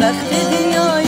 بخت دنیای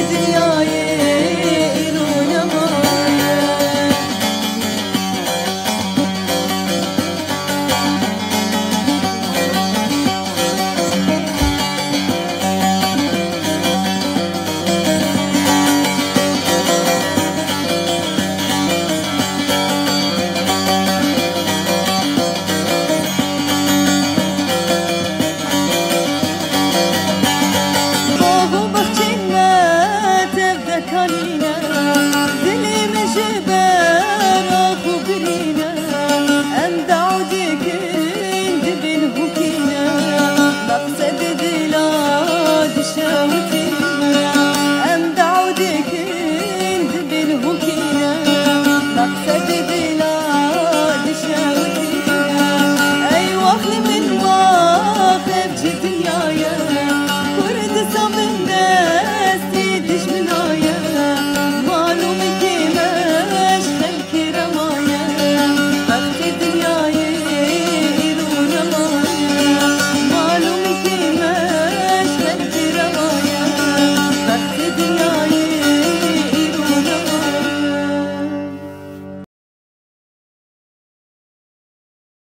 gidiyor عجبت